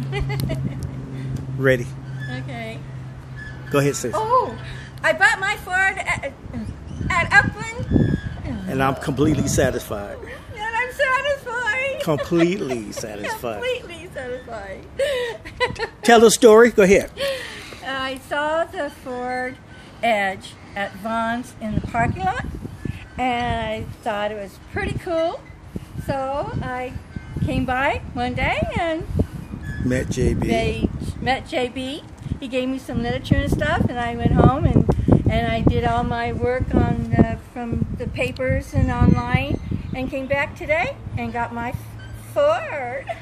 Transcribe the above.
Ready. Okay. Go ahead, sis. Oh, I bought my Ford at, at Upland, And I'm completely satisfied. and I'm satisfied. Completely satisfied. Completely satisfied. Tell the story. Go ahead. I saw the Ford Edge at Vons in the parking lot, and I thought it was pretty cool. So I came by one day and Met JB. they met JB. He gave me some literature and stuff, and I went home and and I did all my work on uh, from the papers and online, and came back today and got my Ford.